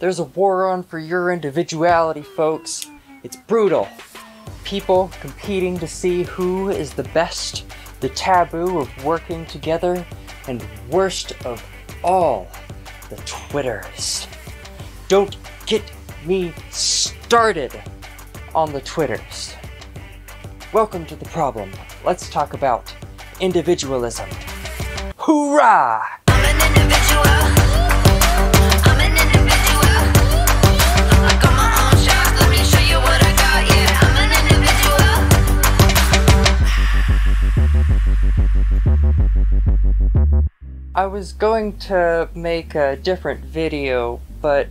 There's a war on for your individuality, folks. It's brutal. People competing to see who is the best, the taboo of working together, and worst of all, the Twitters. Don't get me started on the Twitters. Welcome to the problem. Let's talk about individualism. Hoorah! I was going to make a different video, but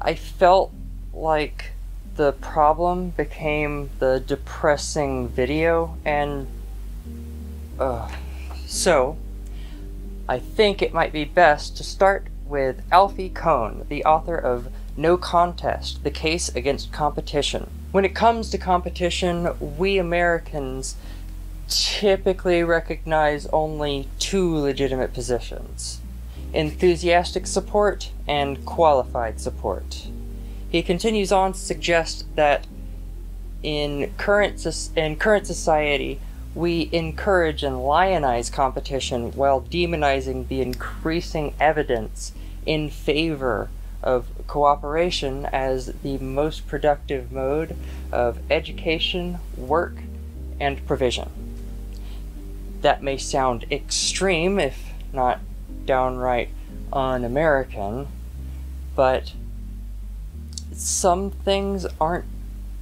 I felt like the problem became the depressing video, and uh, so I think it might be best to start with Alfie Kohn, the author of No Contest The Case Against Competition. When it comes to competition, we Americans typically recognize only two legitimate positions enthusiastic support and qualified support. He continues on to suggest that in current, in current society, we encourage and lionize competition while demonizing the increasing evidence in favor of cooperation as the most productive mode of education, work, and provision. That may sound extreme, if not downright un American, but some things aren't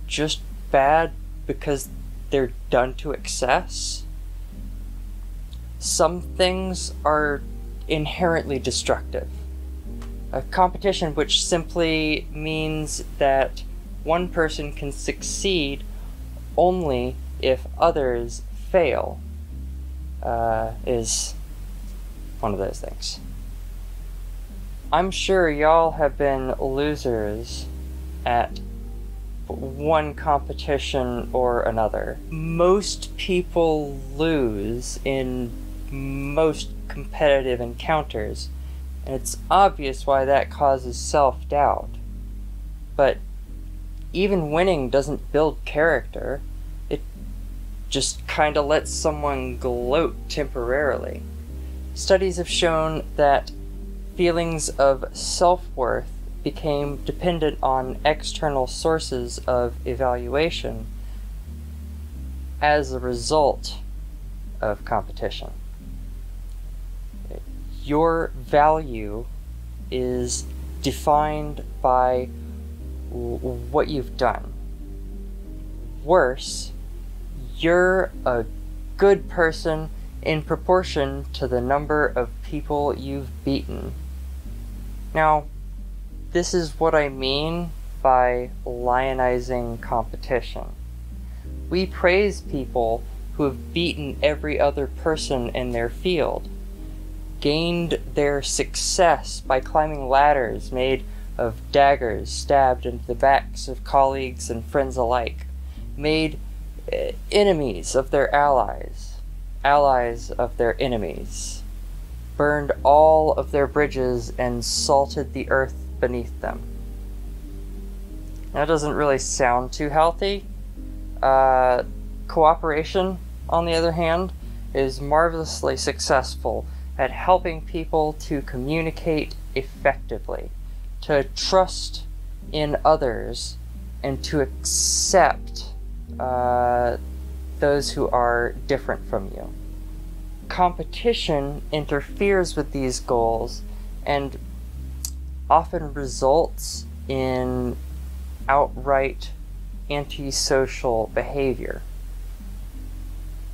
just bad because they're done to excess. Some things are inherently destructive. A competition which simply means that one person can succeed only if others fail uh, is one of those things. I'm sure y'all have been losers at one competition or another. Most people lose in most competitive encounters, and it's obvious why that causes self doubt. But even winning doesn't build character, just kind of lets someone gloat temporarily. Studies have shown that feelings of self worth became dependent on external sources of evaluation as a result of competition. Your value is defined by what you've done. Worse, you're a good person in proportion to the number of people you've beaten. Now, this is what I mean by lionizing competition. We praise people who have beaten every other person in their field, gained their success by climbing ladders made of daggers stabbed into the backs of colleagues and friends alike, made enemies of their allies, allies of their enemies, burned all of their bridges and salted the earth beneath them. That doesn't really sound too healthy. Uh, cooperation, on the other hand, is marvelously successful at helping people to communicate effectively, to trust in others, and to accept uh, those who are different from you. Competition interferes with these goals and often results in outright antisocial behavior.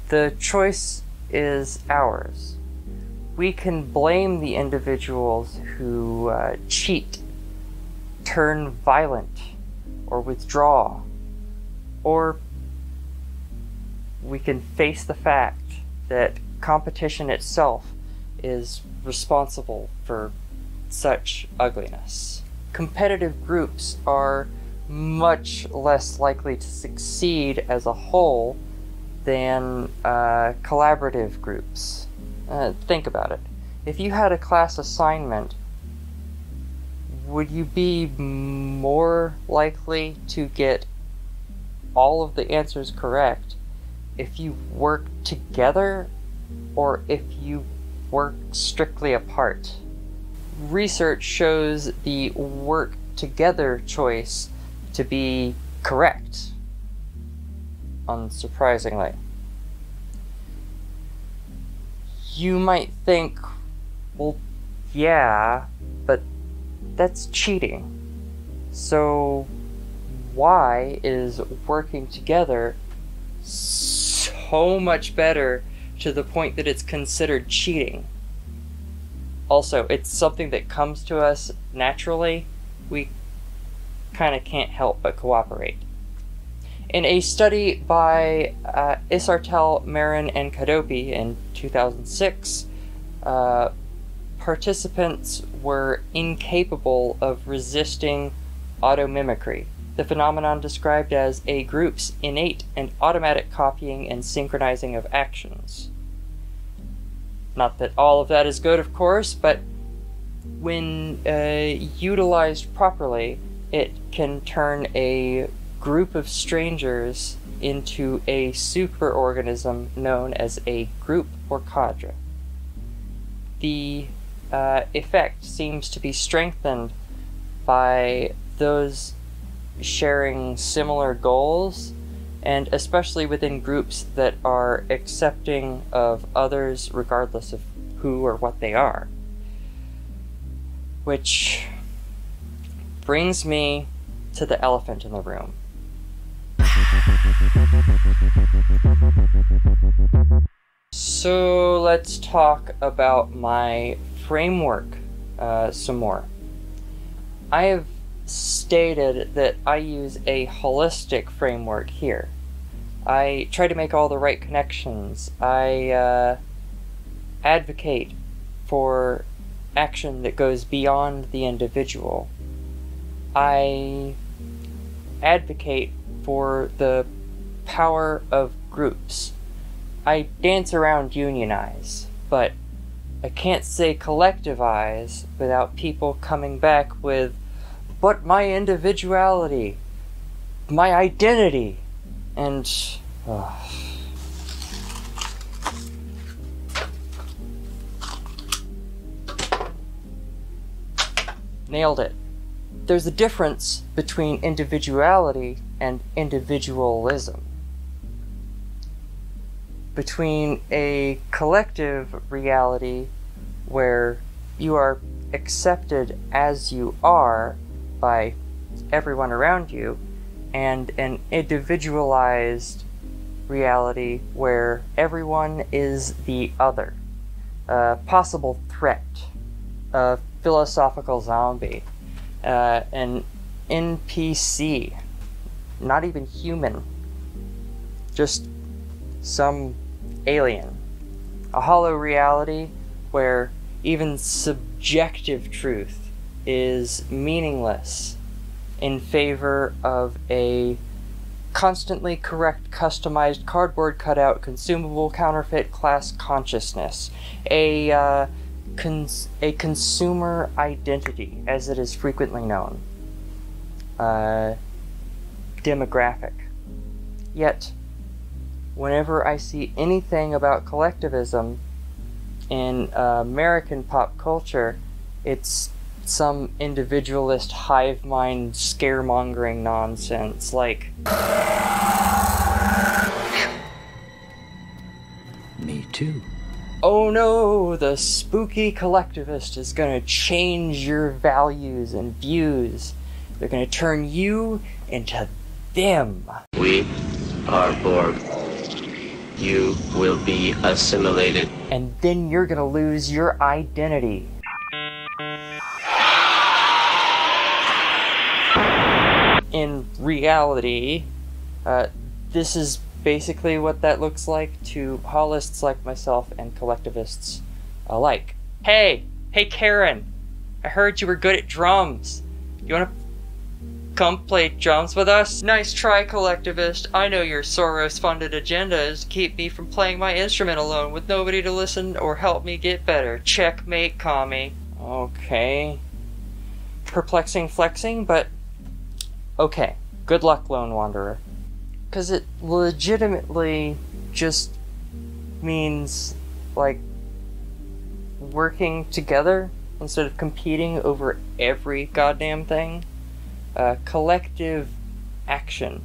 The choice is ours. We can blame the individuals who uh, cheat, turn violent, or withdraw, or we can face the fact that competition itself is responsible for such ugliness. Competitive groups are much less likely to succeed as a whole than uh, collaborative groups. Uh, think about it. If you had a class assignment, would you be more likely to get all of the answers correct if you work together or if you work strictly apart? Research shows the work together choice to be correct, unsurprisingly. You might think, well, yeah, but that's cheating. So, why is working together so much better to the point that it's considered cheating? Also, it's something that comes to us naturally. We kind of can't help but cooperate. In a study by uh, Issartel, Marin, and Cadopi in 2006, uh, participants were incapable of resisting automimicry, the phenomenon described as a group's innate and automatic copying and synchronizing of actions. Not that all of that is good, of course, but when uh, utilized properly, it can turn a group of strangers into a superorganism known as a group or cadre. The uh, effect seems to be strengthened by those sharing similar goals, and especially within groups that are accepting of others regardless of who or what they are. Which brings me to the elephant in the room. So let's talk about my framework uh, some more. I have stated that I use a holistic framework here. I try to make all the right connections. I uh, advocate for action that goes beyond the individual. I advocate for the power of groups. I dance around unionize, but I can't say collectivize without people coming back with, but my individuality, my identity, and. Uh, nailed it. There's a difference between individuality and individualism. Between a collective reality where you are accepted as you are by everyone around you, and an individualized reality where everyone is the other. A possible threat, a philosophical zombie, uh, an NPC, not even human, just some alien. A hollow reality where even subjective truth is meaningless in favor of a constantly correct, customized, cardboard cutout, consumable, counterfeit class consciousness. A, uh, cons- a consumer identity, as it is frequently known. Uh, demographic. Yet, whenever I see anything about collectivism in uh, American pop culture, it's some individualist hive mind scaremongering nonsense like. Me too. Oh no, the spooky collectivist is gonna change your values and views. They're gonna turn you into them. We are Borg. You will be assimilated. And then you're gonna lose your identity. In reality, uh, this is basically what that looks like to holists like myself and collectivists alike. Hey, hey Karen, I heard you were good at drums. You wanna come play drums with us? Nice try, collectivist. I know your Soros funded agenda is to keep me from playing my instrument alone with nobody to listen or help me get better. Checkmate, commie. Okay. perplexing flexing, but okay. Good luck, Lone Wanderer. Because it legitimately just means, like, working together instead of competing over every goddamn thing. Uh, collective action.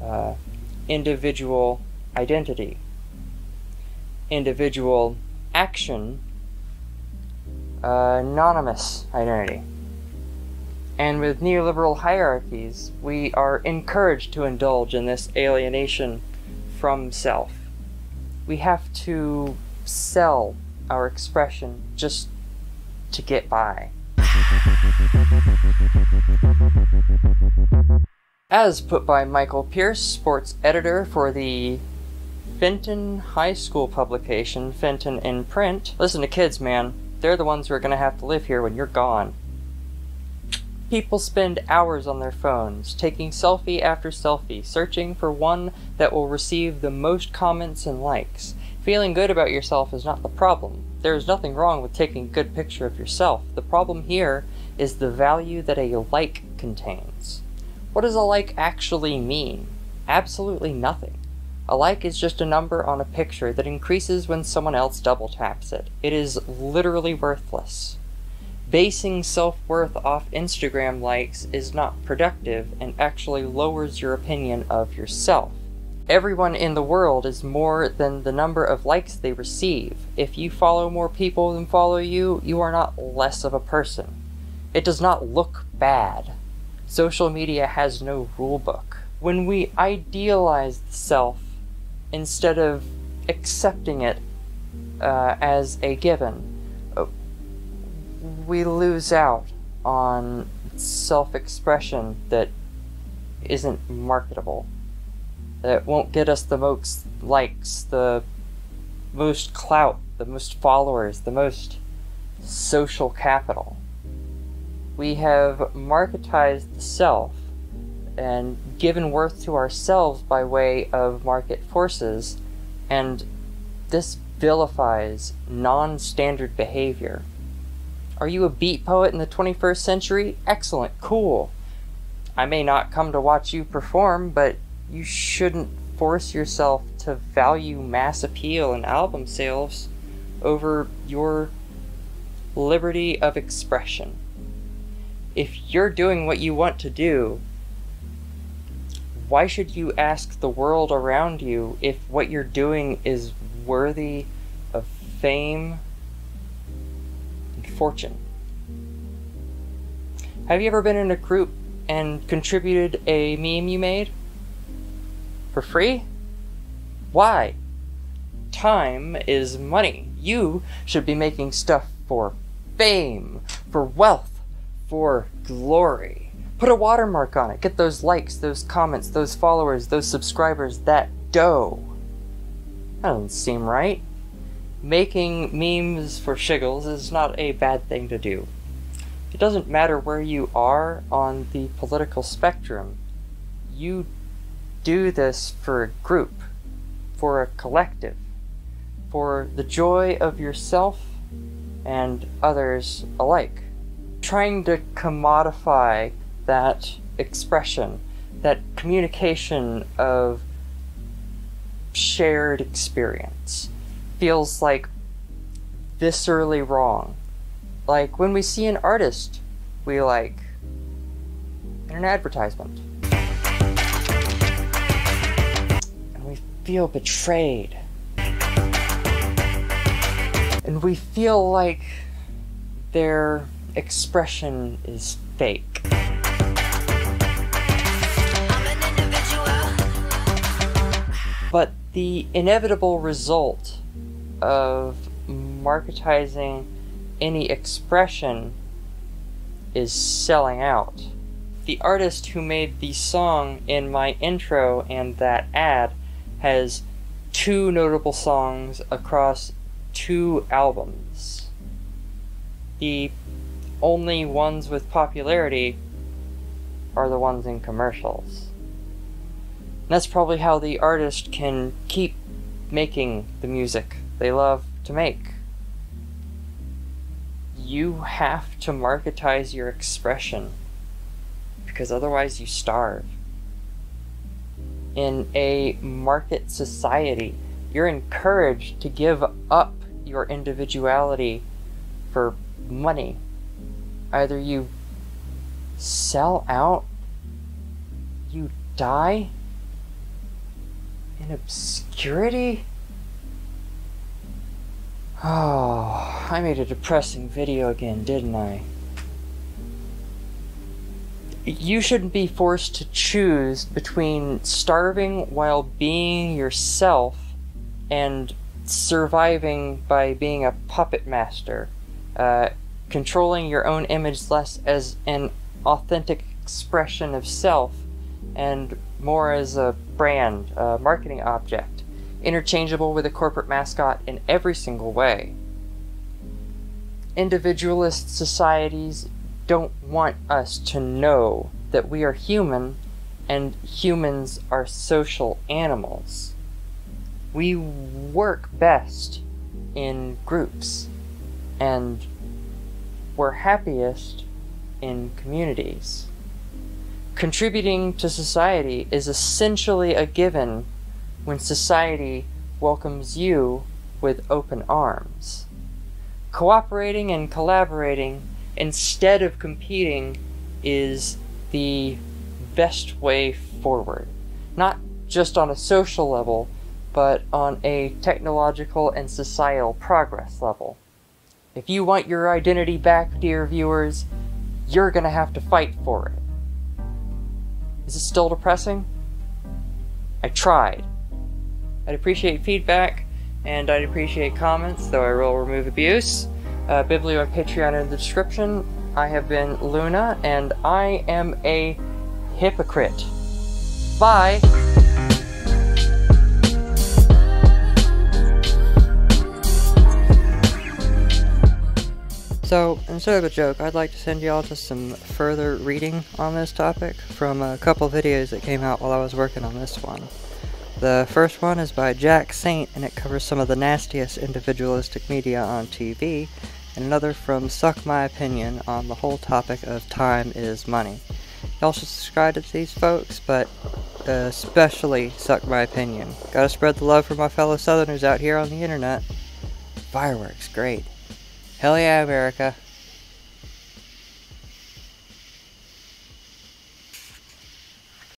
Uh, individual identity. Individual action. Uh, anonymous identity. And with neoliberal hierarchies, we are encouraged to indulge in this alienation from self. We have to sell our expression just to get by. As put by Michael Pierce, sports editor for the Fenton High School publication, Fenton in Print. Listen to kids, man. They're the ones who are going to have to live here when you're gone. People spend hours on their phones, taking selfie after selfie, searching for one that will receive the most comments and likes. Feeling good about yourself is not the problem. There is nothing wrong with taking a good picture of yourself. The problem here is the value that a like contains. What does a like actually mean? Absolutely nothing. A like is just a number on a picture that increases when someone else double taps it. It is literally worthless. Basing self worth off Instagram likes is not productive and actually lowers your opinion of yourself. Everyone in the world is more than the number of likes they receive. If you follow more people than follow you, you are not less of a person. It does not look bad. Social media has no rule book. When we idealize the self instead of accepting it uh, as a given, we lose out on self expression that isn't marketable, that won't get us the most likes, the most clout, the most followers, the most social capital. We have marketized the self and given worth to ourselves by way of market forces, and this vilifies non standard behavior. Are you a beat poet in the 21st century? Excellent, cool. I may not come to watch you perform, but you shouldn't force yourself to value mass appeal and album sales over your liberty of expression. If you're doing what you want to do, why should you ask the world around you if what you're doing is worthy of fame fortune? Have you ever been in a group and contributed a meme you made? For free? Why? Time is money. You should be making stuff for fame, for wealth, for glory. Put a watermark on it. Get those likes, those comments, those followers, those subscribers, that dough. That doesn't seem right. Making memes for shiggles is not a bad thing to do. It doesn't matter where you are on the political spectrum. You do this for a group, for a collective, for the joy of yourself and others alike. Trying to commodify that expression, that communication of shared experience feels like viscerally wrong. Like when we see an artist we like in an advertisement. And we feel betrayed. And we feel like their expression is fake. I'm an individual. But the inevitable result of marketizing any expression is selling out. The artist who made the song in my intro and that ad has two notable songs across two albums. The only ones with popularity are the ones in commercials. And that's probably how the artist can keep making the music they love to make. you have to marketize your expression because otherwise you starve. In a market society, you're encouraged to give up your individuality for money. Either you sell out, you die in obscurity. Oh, I made a depressing video again, didn't I? You shouldn't be forced to choose between starving while being yourself and surviving by being a puppet master, uh, controlling your own image less as an authentic expression of self and more as a brand, a marketing object, interchangeable with a corporate mascot in every single way. Individualist societies don't want us to know that we are human and humans are social animals. We work best in groups and we're happiest in communities. Contributing to society is essentially a given when society welcomes you with open arms. Cooperating and collaborating instead of competing is the best way forward. Not just on a social level, but on a technological and societal progress level. If you want your identity back, dear viewers, you're gonna have to fight for it. Is it still depressing? I tried. I'd appreciate feedback, and I'd appreciate comments, though I will remove abuse. Uh, Biblio and Patreon in the description. I have been Luna, and I am a hypocrite. Bye! So, instead of a joke, I'd like to send y'all to some further reading on this topic from a couple videos that came out while I was working on this one. The first one is by Jack Saint, and it covers some of the nastiest individualistic media on TV, and another from Suck My Opinion on the whole topic of time is money. Y'all should subscribe to these folks, but especially Suck My Opinion. Gotta spread the love for my fellow Southerners out here on the internet. Fireworks, great. Hell yeah, America.